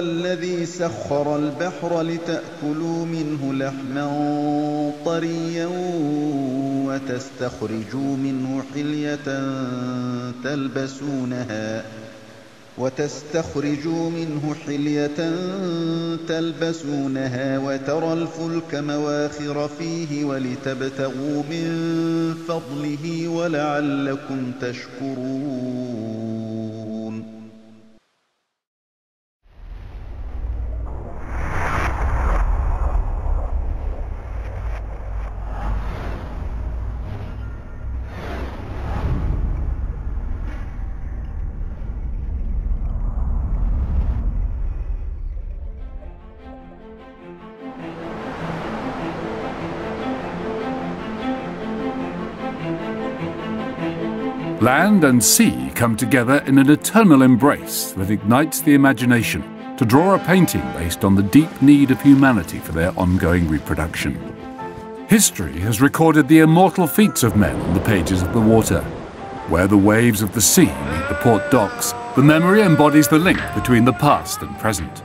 الذي سخر البحر لتأكلوا منه لحما طريا وتستخرجوا منه حلية تلبسونها وتستخرجوا منه حلية تلبسونها وترى الفلك مواخر فيه ولتبتغوا من فضله ولعلكم تشكرون Land and sea come together in an eternal embrace that ignites the imagination to draw a painting based on the deep need of humanity for their ongoing reproduction. History has recorded the immortal feats of men on the pages of the water. Where the waves of the sea meet the port docks, the memory embodies the link between the past and present,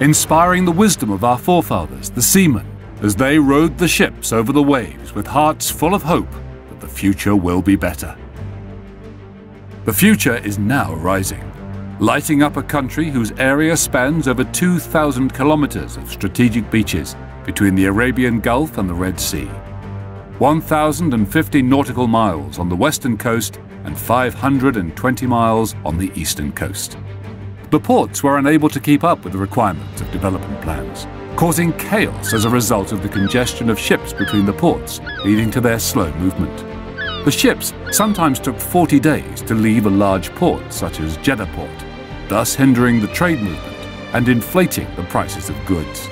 inspiring the wisdom of our forefathers, the seamen, as they rowed the ships over the waves with hearts full of hope that the future will be better. The future is now rising, lighting up a country whose area spans over 2,000 kilometers of strategic beaches between the Arabian Gulf and the Red Sea. 1,050 nautical miles on the western coast and 520 miles on the eastern coast. The ports were unable to keep up with the requirements of development plans, causing chaos as a result of the congestion of ships between the ports, leading to their slow movement. The ships sometimes took 40 days to leave a large port such as Jeddah port, thus hindering the trade movement and inflating the prices of goods.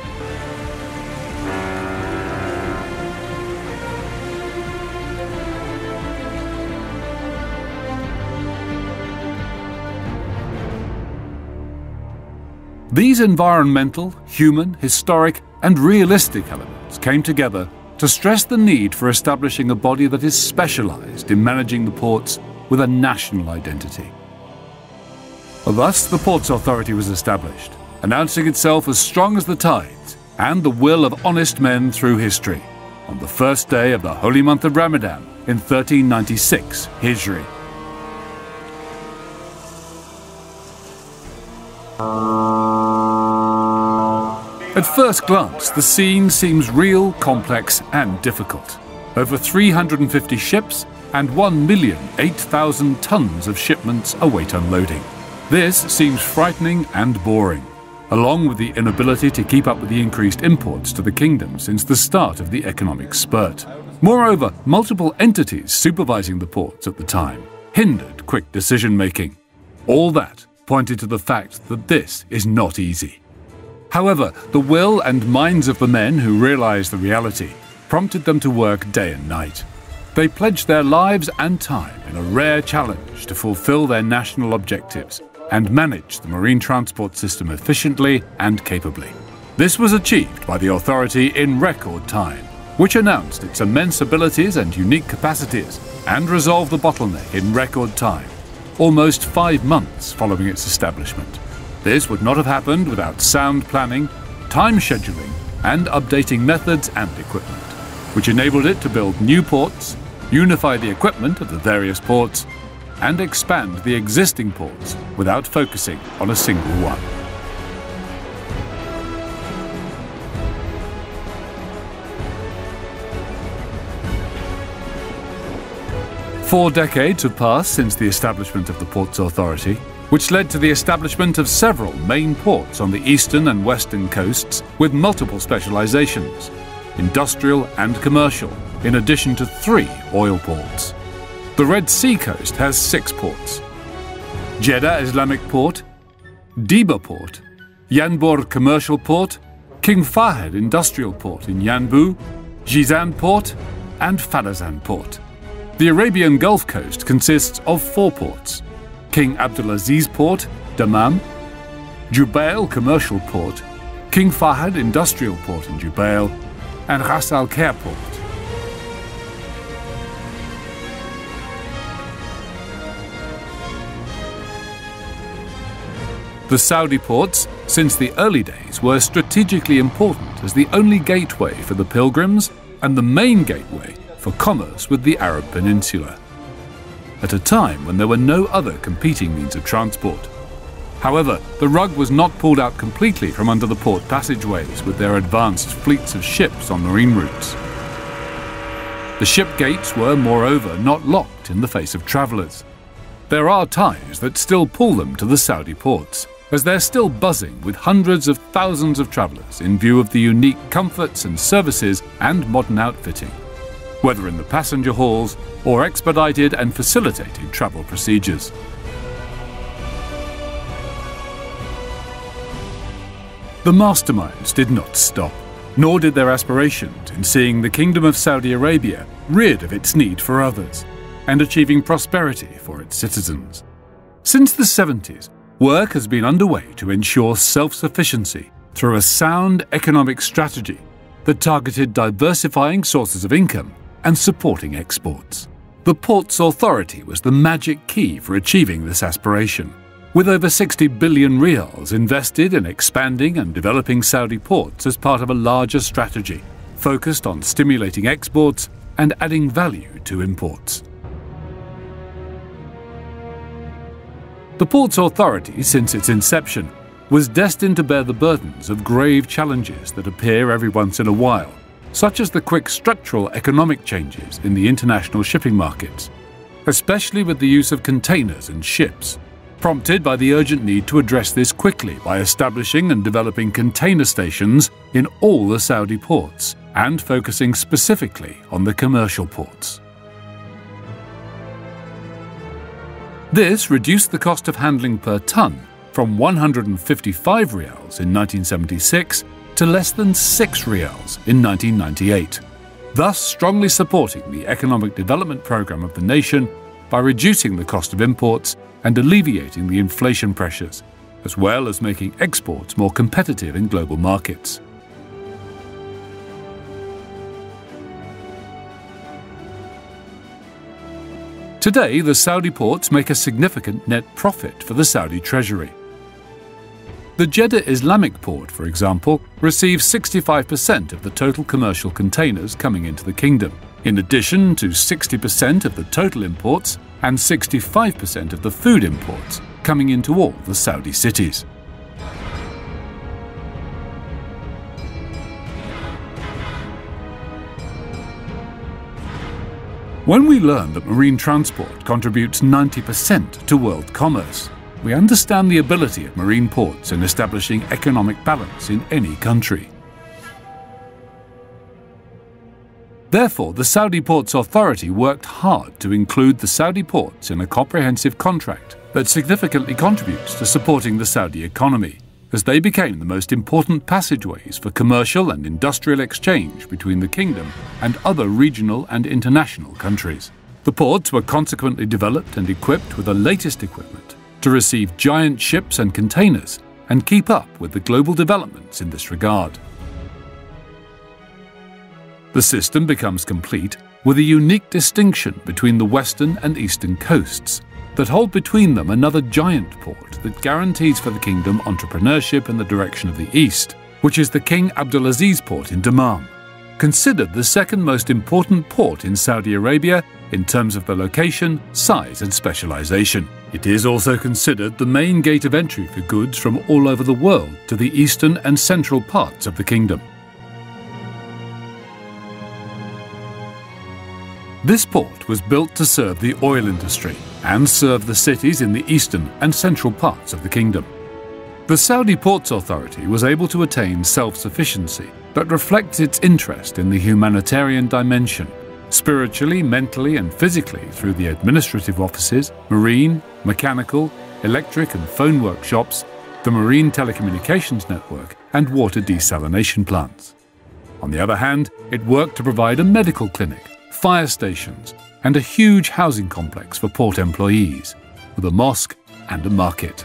These environmental, human, historic, and realistic elements came together to stress the need for establishing a body that is specialized in managing the ports with a national identity. Thus, the Ports Authority was established, announcing itself as strong as the tides and the will of honest men through history, on the first day of the holy month of Ramadan in 1396 Hijri. At first glance, the scene seems real, complex, and difficult. Over 350 ships and 1,008,000 tons of shipments await unloading. This seems frightening and boring, along with the inability to keep up with the increased imports to the kingdom since the start of the economic spurt. Moreover, multiple entities supervising the ports at the time hindered quick decision making. All that pointed to the fact that this is not easy. However, the will and minds of the men who realized the reality prompted them to work day and night. They pledged their lives and time in a rare challenge to fulfill their national objectives and manage the marine transport system efficiently and capably. This was achieved by the authority in record time, which announced its immense abilities and unique capacities and resolved the bottleneck in record time, almost five months following its establishment. This would not have happened without sound planning, time scheduling, and updating methods and equipment, which enabled it to build new ports, unify the equipment of the various ports, and expand the existing ports without focusing on a single one. Four decades have passed since the establishment of the Ports Authority, which led to the establishment of several main ports on the eastern and western coasts with multiple specializations, industrial and commercial, in addition to three oil ports. The Red Sea coast has six ports. Jeddah Islamic Port, Diba Port, Yanbu Commercial Port, King Fahd Industrial Port in Yanbu, Jizan Port, and Fadazan Port. The Arabian Gulf coast consists of four ports King Abdulaziz Port, Dammam, Jubail Commercial Port, King Fahad Industrial Port in Jubail, and Ras Al Khair Port. The Saudi ports, since the early days were strategically important as the only gateway for the pilgrims and the main gateway for commerce with the Arab Peninsula. At a time when there were no other competing means of transport. However, the rug was not pulled out completely from under the port passageways with their advanced fleets of ships on marine routes. The ship gates were, moreover, not locked in the face of travellers. There are ties that still pull them to the Saudi ports, as they're still buzzing with hundreds of thousands of travellers in view of the unique comforts and services and modern outfitting, whether in the passenger halls or expedited and facilitated travel procedures. The masterminds did not stop, nor did their aspirations in seeing the Kingdom of Saudi Arabia rid of its need for others and achieving prosperity for its citizens. Since the 70s, work has been underway to ensure self sufficiency through a sound economic strategy that targeted diversifying sources of income and supporting exports. The Ports Authority was the magic key for achieving this aspiration with over 60 billion riyals invested in expanding and developing Saudi ports as part of a larger strategy focused on stimulating exports and adding value to imports. The Ports Authority, since its inception, was destined to bear the burdens of grave challenges that appear every once in a while, such as the quick structural economic changes in the international shipping markets, especially with the use of containers and ships prompted by the urgent need to address this quickly by establishing and developing container stations in all the Saudi ports and focusing specifically on the commercial ports. This reduced the cost of handling per ton from 155 rials in 1976 to less than 6 rials in 1998, thus strongly supporting the economic development program of the nation by reducing the cost of imports and alleviating the inflation pressures, as well as making exports more competitive in global markets. Today, the Saudi ports make a significant net profit for the Saudi treasury. The Jeddah Islamic port, for example, receives 65% of the total commercial containers coming into the kingdom, in addition to 60% of the total imports and 65% of the food imports coming into all the Saudi cities. When we learn that marine transport contributes 90% to world commerce, we understand the ability of marine ports in establishing economic balance in any country. Therefore, the Saudi Ports Authority worked hard to include the Saudi ports in a comprehensive contract that significantly contributes to supporting the Saudi economy, as they became the most important passageways for commercial and industrial exchange between the kingdom and other regional and international countries. The ports were consequently developed and equipped with the latest equipment to receive giant ships and containers and keep up with the global developments in this regard. The system becomes complete with a unique distinction between the western and eastern coasts that hold between them another giant port that guarantees for the kingdom entrepreneurship in the direction of the east, which is the King Abdulaziz port in Dammam, considered the second most important port in Saudi Arabia in terms of the location, size, and specialization. It is also considered the main gate of entry for goods from all over the world to the eastern and central parts of the kingdom. This port was built to serve the oil industry and serve the cities in the eastern and central parts of the kingdom. The Saudi Ports Authority was able to attain self-sufficiency that reflects its interest in the humanitarian dimension, spiritually, mentally and physically through the administrative offices, marine, mechanical, electric and phone workshops, the marine telecommunications network and water desalination plants. On the other hand, it worked to provide a medical clinic fire stations, and a huge housing complex for port employees, with a mosque and a market.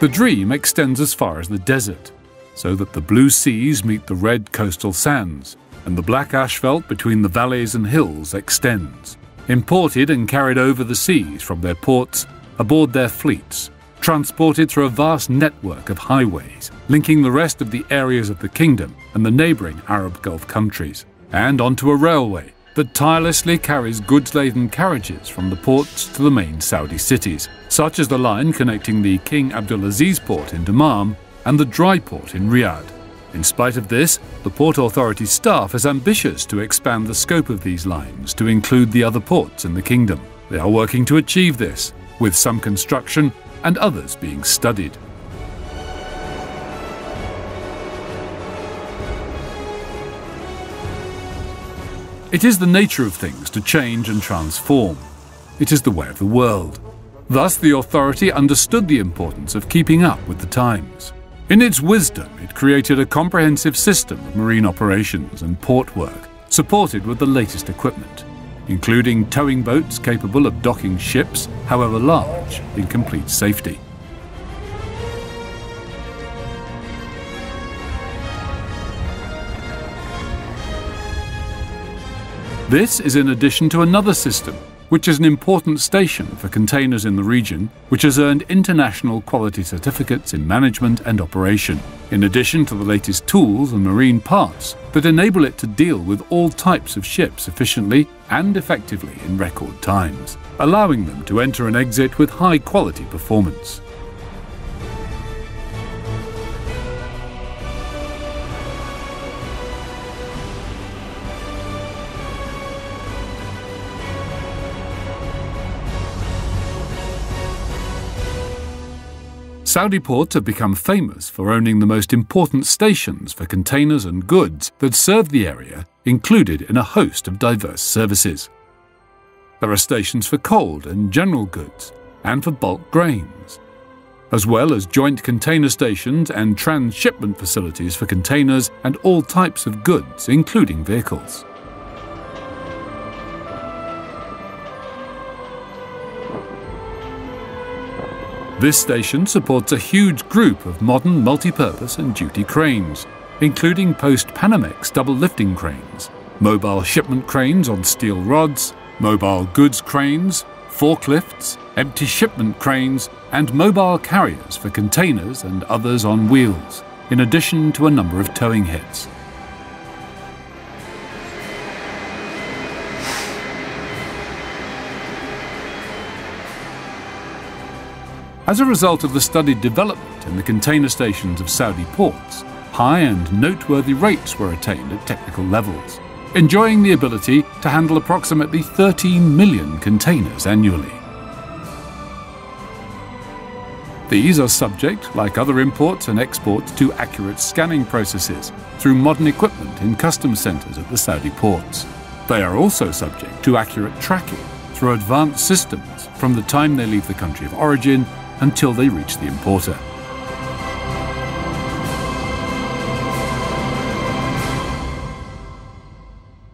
The dream extends as far as the desert, so that the blue seas meet the red coastal sands, and the black asphalt between the valleys and hills extends, imported and carried over the seas from their ports aboard their fleets, transported through a vast network of highways linking the rest of the areas of the kingdom and the neighbouring Arab Gulf countries, and onto a railway that tirelessly carries goods laden carriages from the ports to the main Saudi cities, such as the line connecting the King Abdulaziz port in Dammam and the dry port in Riyadh. In spite of this, the Port Authority staff is ambitious to expand the scope of these lines to include the other ports in the kingdom. They are working to achieve this, with some construction and others being studied. It is the nature of things to change and transform. It is the way of the world. Thus, the authority understood the importance of keeping up with the times. In its wisdom, it created a comprehensive system of marine operations and port work, supported with the latest equipment, including towing boats capable of docking ships, however large, in complete safety. This is in addition to another system, which is an important station for containers in the region, which has earned international quality certificates in management and operation, in addition to the latest tools and marine parts that enable it to deal with all types of ships efficiently and effectively in record times, allowing them to enter and exit with high quality performance. Saudi ports have become famous for owning the most important stations for containers and goods that serve the area, included in a host of diverse services. There are stations for cold and general goods, and for bulk grains, as well as joint container stations and transshipment facilities for containers and all types of goods, including vehicles. This station supports a huge group of modern multi-purpose and duty cranes, including post-Panamax double lifting cranes, mobile shipment cranes on steel rods, mobile goods cranes, forklifts, empty shipment cranes, and mobile carriers for containers and others on wheels, in addition to a number of towing heads. As a result of the studied development in the container stations of Saudi ports, high and noteworthy rates were attained at technical levels, enjoying the ability to handle approximately 13 million containers annually. These are subject, like other imports and exports, to accurate scanning processes through modern equipment in customs centres at the Saudi ports. They are also subject to accurate tracking through advanced systems from the time they leave the country of origin until they reach the importer.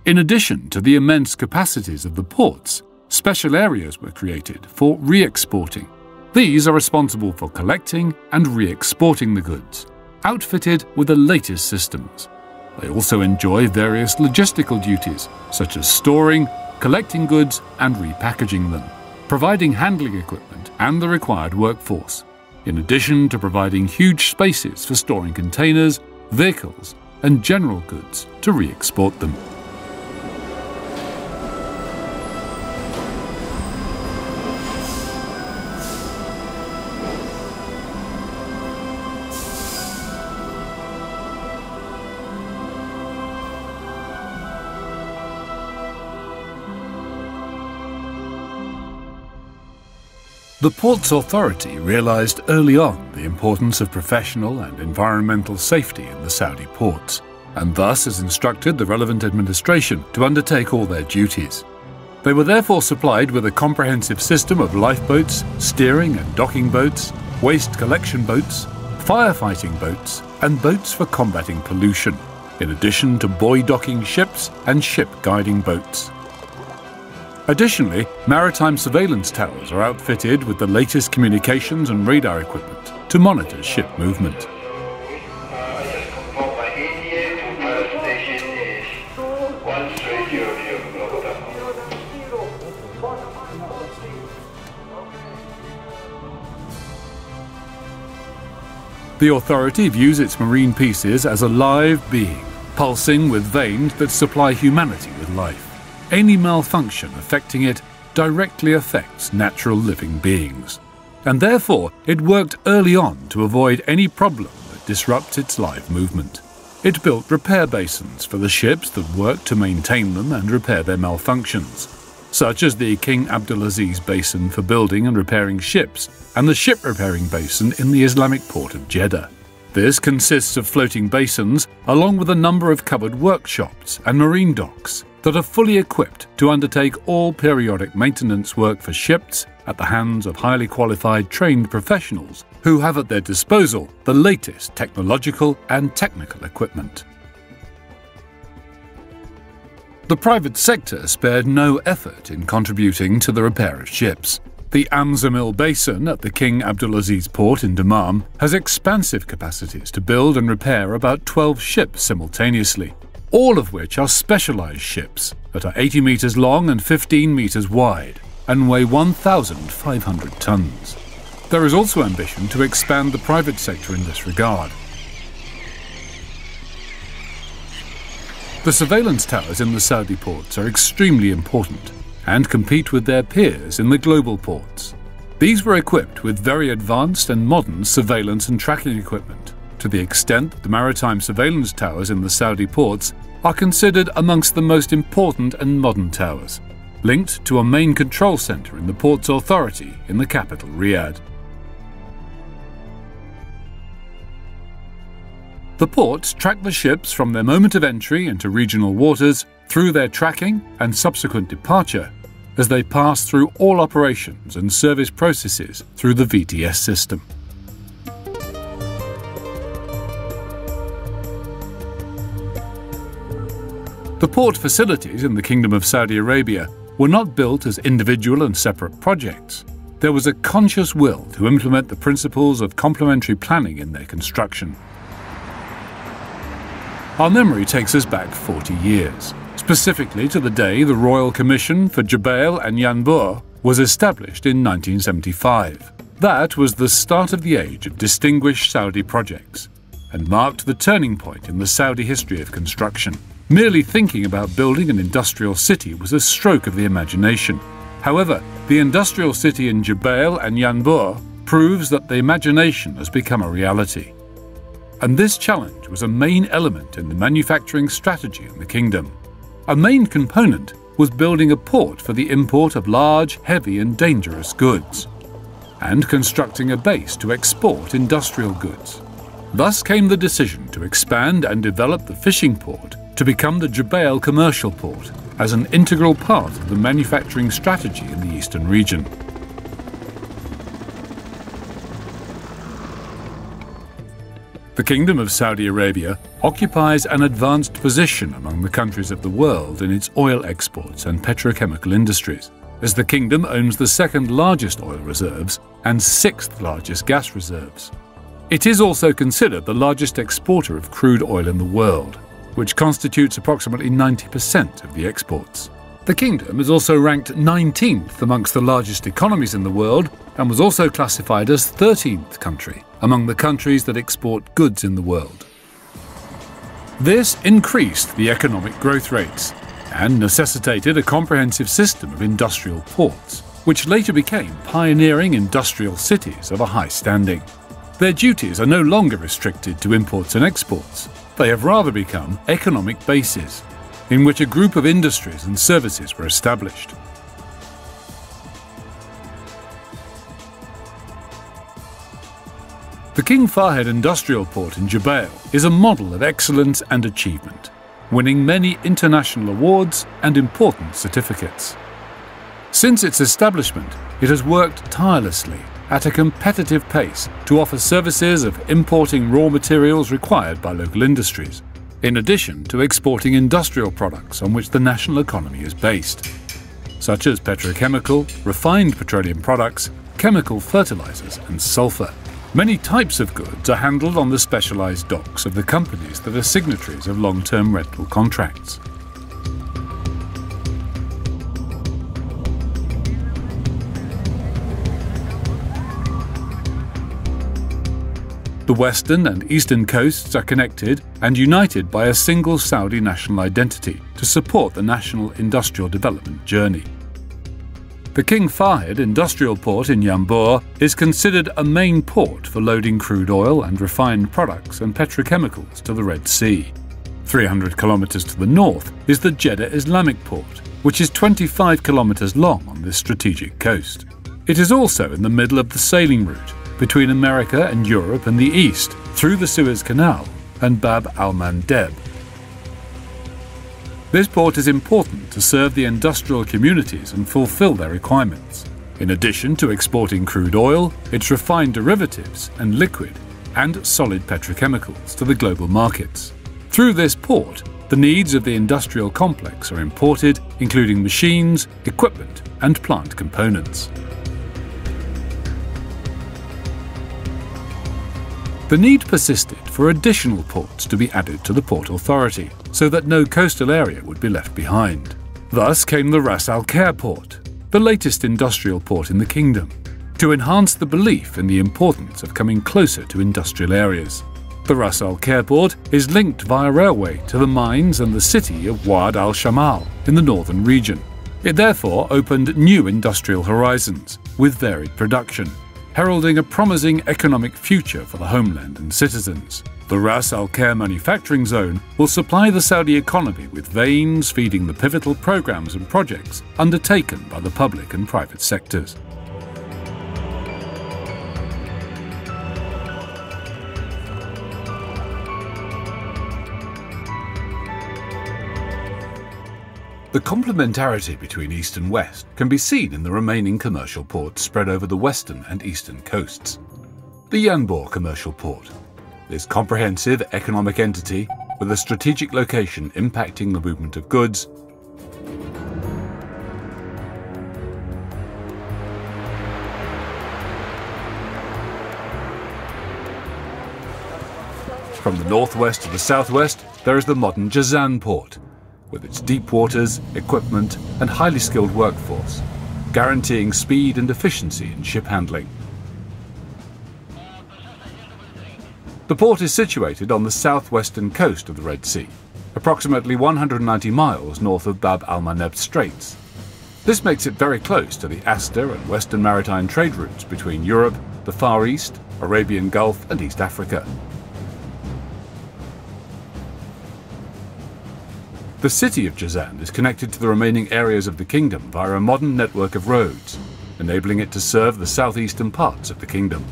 In addition to the immense capacities of the ports, special areas were created for re-exporting. These are responsible for collecting and re-exporting the goods, outfitted with the latest systems. They also enjoy various logistical duties, such as storing, collecting goods and repackaging them providing handling equipment and the required workforce, in addition to providing huge spaces for storing containers, vehicles, and general goods to re export them. The Ports Authority realised early on the importance of professional and environmental safety in the Saudi ports, and thus has instructed the relevant administration to undertake all their duties. They were therefore supplied with a comprehensive system of lifeboats, steering and docking boats, waste collection boats, firefighting boats, and boats for combating pollution, in addition to buoy docking ships and ship guiding boats. Additionally, maritime surveillance towers are outfitted with the latest communications and radar equipment to monitor ship movement. The Authority views its marine pieces as a live being, pulsing with veins that supply humanity with life. Any malfunction affecting it directly affects natural living beings. And therefore, it worked early on to avoid any problem that disrupts its live movement. It built repair basins for the ships that worked to maintain them and repair their malfunctions, such as the King Abdulaziz Basin for building and repairing ships, and the ship repairing basin in the Islamic port of Jeddah. This consists of floating basins along with a number of covered workshops and marine docks that are fully equipped to undertake all periodic maintenance work for ships at the hands of highly qualified trained professionals who have at their disposal the latest technological and technical equipment. The private sector spared no effort in contributing to the repair of ships. The Amzamil Basin at the King Abdulaziz port in Dammam has expansive capacities to build and repair about 12 ships simultaneously, all of which are specialized ships that are 80 meters long and 15 meters wide and weigh 1,500 tons. There is also ambition to expand the private sector in this regard. The surveillance towers in the Saudi ports are extremely important and compete with their peers in the global ports. These were equipped with very advanced and modern surveillance and tracking equipment, to the extent that the maritime surveillance towers in the Saudi ports are considered amongst the most important and modern towers, linked to a main control center in the Ports Authority in the capital, Riyadh. The ports track the ships from their moment of entry into regional waters through their tracking and subsequent departure as they pass through all operations and service processes through the VTS system. The port facilities in the Kingdom of Saudi Arabia were not built as individual and separate projects. There was a conscious will to implement the principles of complementary planning in their construction. Our memory takes us back 40 years, specifically to the day the Royal Commission for Jubail and Yanbu was established in 1975. That was the start of the age of distinguished Saudi projects and marked the turning point in the Saudi history of construction. Merely thinking about building an industrial city was a stroke of the imagination. However, the industrial city in Jubail and Yanbu proves that the imagination has become a reality and this challenge was a main element in the manufacturing strategy in the kingdom. A main component was building a port for the import of large, heavy, and dangerous goods, and constructing a base to export industrial goods. Thus came the decision to expand and develop the fishing port to become the Jubail commercial port as an integral part of the manufacturing strategy in the eastern region. The Kingdom of Saudi Arabia occupies an advanced position among the countries of the world in its oil exports and petrochemical industries, as the kingdom owns the second largest oil reserves and sixth largest gas reserves. It is also considered the largest exporter of crude oil in the world, which constitutes approximately 90% of the exports. The kingdom is also ranked 19th amongst the largest economies in the world and was also classified as 13th country among the countries that export goods in the world. This increased the economic growth rates and necessitated a comprehensive system of industrial ports, which later became pioneering industrial cities of a high standing. Their duties are no longer restricted to imports and exports. They have rather become economic bases, in which a group of industries and services were established. The King Fahd Industrial Port in Jubail is a model of excellence and achievement, winning many international awards and important certificates. Since its establishment, it has worked tirelessly at a competitive pace to offer services of importing raw materials required by local industries, in addition to exporting industrial products on which the national economy is based, such as petrochemical, refined petroleum products, chemical fertilizers, and sulfur. Many types of goods are handled on the specialized docks of the companies that are signatories of long term rental contracts. The western and eastern coasts are connected and united by a single Saudi national identity to support the national industrial development journey. The King Fahd industrial port in Yanbu is considered a main port for loading crude oil and refined products and petrochemicals to the Red Sea. 300 kilometers to the north is the Jeddah Islamic port, which is 25 kilometers long on this strategic coast. It is also in the middle of the sailing route between America and Europe and the East through the Suez Canal and Bab al Mandeb. This port is important to serve the industrial communities and fulfill their requirements. In addition to exporting crude oil, its refined derivatives and liquid and solid petrochemicals to the global markets. Through this port, the needs of the industrial complex are imported, including machines, equipment, and plant components. The need persisted for additional ports to be added to the Port Authority, so that no coastal area would be left behind. Thus came the Ras Al Khair port, the latest industrial port in the kingdom, to enhance the belief in the importance of coming closer to industrial areas. The Ras Al Khair port is linked via railway to the mines and the city of Waad al Shamal in the northern region. It therefore opened new industrial horizons with varied production heralding a promising economic future for the homeland and citizens. The Ras Al Khair manufacturing zone will supply the Saudi economy with veins feeding the pivotal programs and projects undertaken by the public and private sectors. The complementarity between East and West can be seen in the remaining commercial ports spread over the western and eastern coasts. The Yanbu Commercial Port. This comprehensive economic entity, with a strategic location impacting the movement of goods, From the northwest to the southwest, there is the modern Jazan port, with its deep waters, equipment, and highly skilled workforce, guaranteeing speed and efficiency in ship handling. The port is situated on the southwestern coast of the Red Sea, approximately 190 miles north of Bab al Mandeb Straits. This makes it very close to the Aster and western maritime trade routes between Europe, the Far East, Arabian Gulf, and East Africa. The city of Jazan is connected to the remaining areas of the kingdom via a modern network of roads, enabling it to serve the southeastern parts of the kingdom.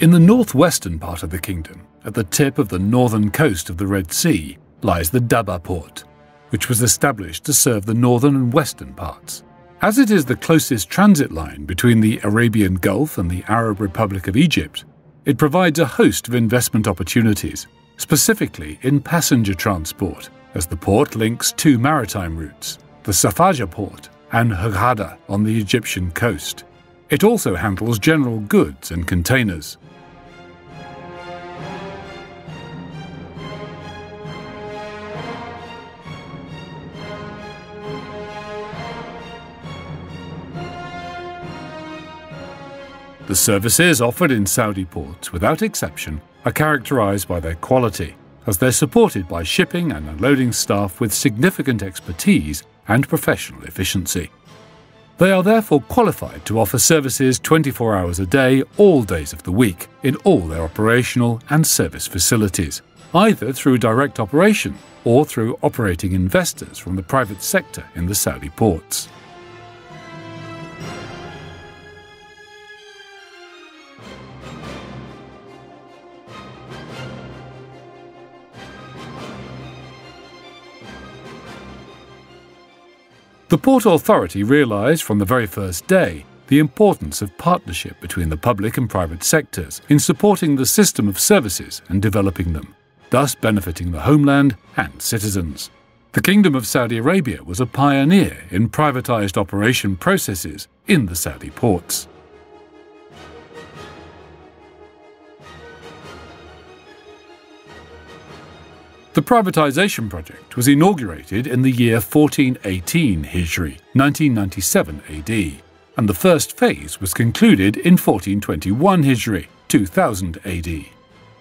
In the northwestern part of the kingdom, at the tip of the northern coast of the Red Sea, lies the Daba port, which was established to serve the northern and western parts. As it is the closest transit line between the Arabian Gulf and the Arab Republic of Egypt, it provides a host of investment opportunities, specifically in passenger transport, as the port links two maritime routes, the Safaja port and Hurghada on the Egyptian coast. It also handles general goods and containers, The services offered in Saudi ports, without exception, are characterized by their quality, as they're supported by shipping and unloading staff with significant expertise and professional efficiency. They are therefore qualified to offer services 24 hours a day, all days of the week, in all their operational and service facilities, either through direct operation or through operating investors from the private sector in the Saudi ports. The Port Authority realised from the very first day the importance of partnership between the public and private sectors in supporting the system of services and developing them, thus benefiting the homeland and citizens. The Kingdom of Saudi Arabia was a pioneer in privatised operation processes in the Saudi ports. The privatisation project was inaugurated in the year 1418 Hijri, 1997 AD, and the first phase was concluded in 1421 Hijri, 2000 AD,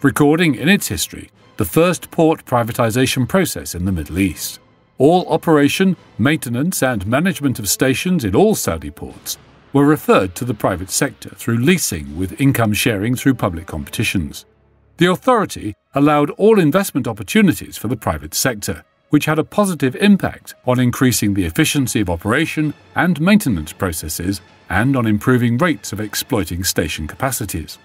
recording in its history the first port privatisation process in the Middle East. All operation, maintenance, and management of stations in all Saudi ports were referred to the private sector through leasing with income sharing through public competitions. The authority allowed all investment opportunities for the private sector, which had a positive impact on increasing the efficiency of operation and maintenance processes and on improving rates of exploiting station capacities.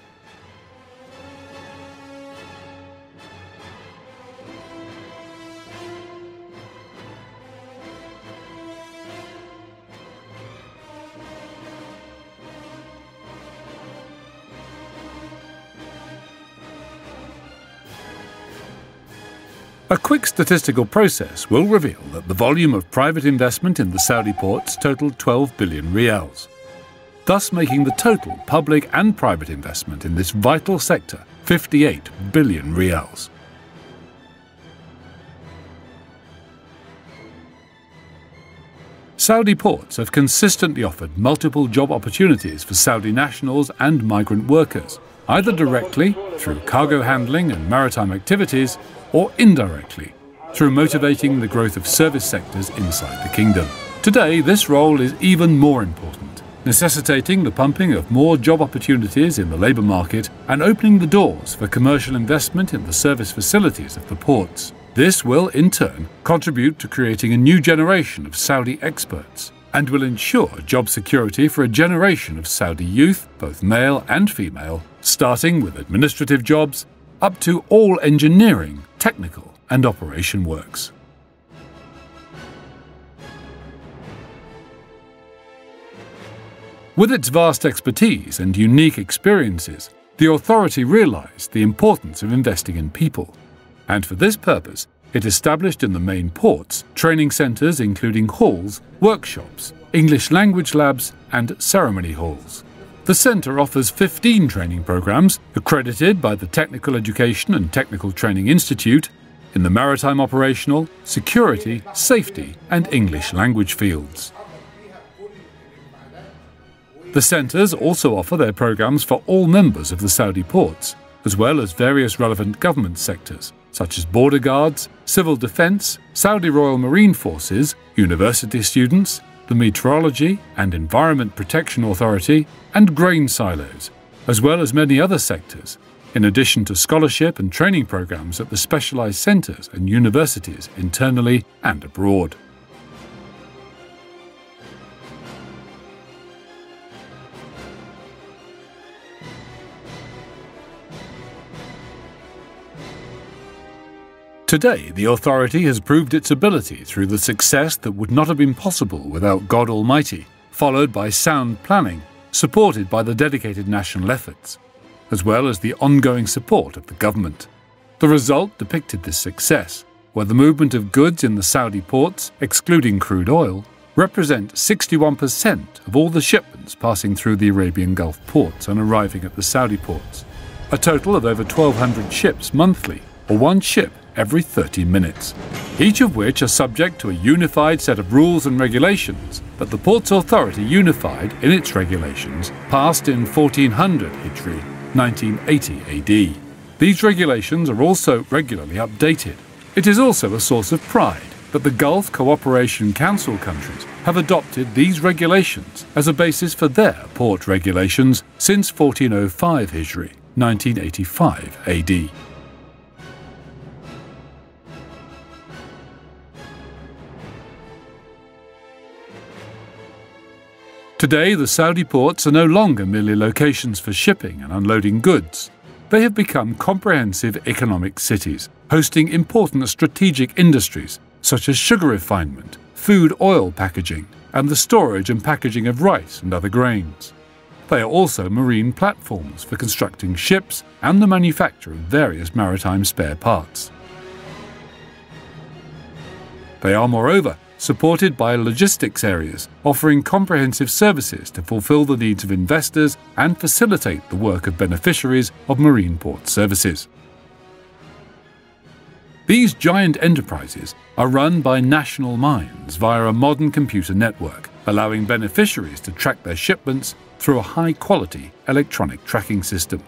A quick statistical process will reveal that the volume of private investment in the Saudi ports totaled 12 billion rials, thus making the total public and private investment in this vital sector 58 billion rials. Saudi ports have consistently offered multiple job opportunities for Saudi nationals and migrant workers, either directly through cargo handling and maritime activities or indirectly through motivating the growth of service sectors inside the kingdom. Today, this role is even more important, necessitating the pumping of more job opportunities in the labour market and opening the doors for commercial investment in the service facilities of the ports. This will, in turn, contribute to creating a new generation of Saudi experts and will ensure job security for a generation of Saudi youth, both male and female, starting with administrative jobs up to all engineering, technical, and operation works. With its vast expertise and unique experiences, the authority realized the importance of investing in people, and for this purpose, it established in the main ports training centres including halls, workshops, English language labs, and ceremony halls. The centre offers 15 training programs accredited by the Technical Education and Technical Training Institute in the maritime operational, security, safety, and English language fields. The centres also offer their programs for all members of the Saudi ports, as well as various relevant government sectors, such as border guards, civil defence, Saudi Royal Marine Forces, university students, the Meteorology and Environment Protection Authority, and grain silos, as well as many other sectors, in addition to scholarship and training programs at the specialised centres and universities internally and abroad. Today, the authority has proved its ability through the success that would not have been possible without God Almighty, followed by sound planning, supported by the dedicated national efforts, as well as the ongoing support of the government. The result depicted this success, where the movement of goods in the Saudi ports, excluding crude oil, represent 61% of all the shipments passing through the Arabian Gulf ports and arriving at the Saudi ports. A total of over 1,200 ships monthly, or one ship every 30 minutes, each of which are subject to a unified set of rules and regulations that the Ports Authority unified in its regulations passed in 1400 Hijri, 1980 AD. These regulations are also regularly updated. It is also a source of pride that the Gulf Cooperation Council countries have adopted these regulations as a basis for their port regulations since 1405 Hijri, 1985 AD. Today, the Saudi ports are no longer merely locations for shipping and unloading goods. They have become comprehensive economic cities, hosting important strategic industries such as sugar refinement, food oil packaging, and the storage and packaging of rice and other grains. They are also marine platforms for constructing ships and the manufacture of various maritime spare parts. They are, moreover, supported by logistics areas, offering comprehensive services to fulfill the needs of investors and facilitate the work of beneficiaries of marine port services. These giant enterprises are run by national mines via a modern computer network, allowing beneficiaries to track their shipments through a high quality electronic tracking system.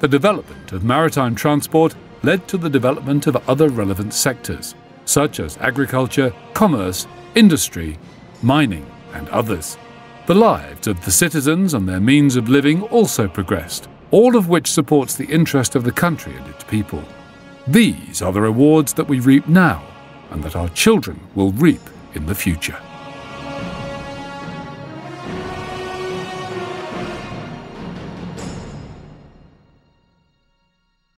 The development of maritime transport led to the development of other relevant sectors, such as agriculture, commerce, industry, mining, and others. The lives of the citizens and their means of living also progressed, all of which supports the interest of the country and its people. These are the rewards that we reap now and that our children will reap in the future.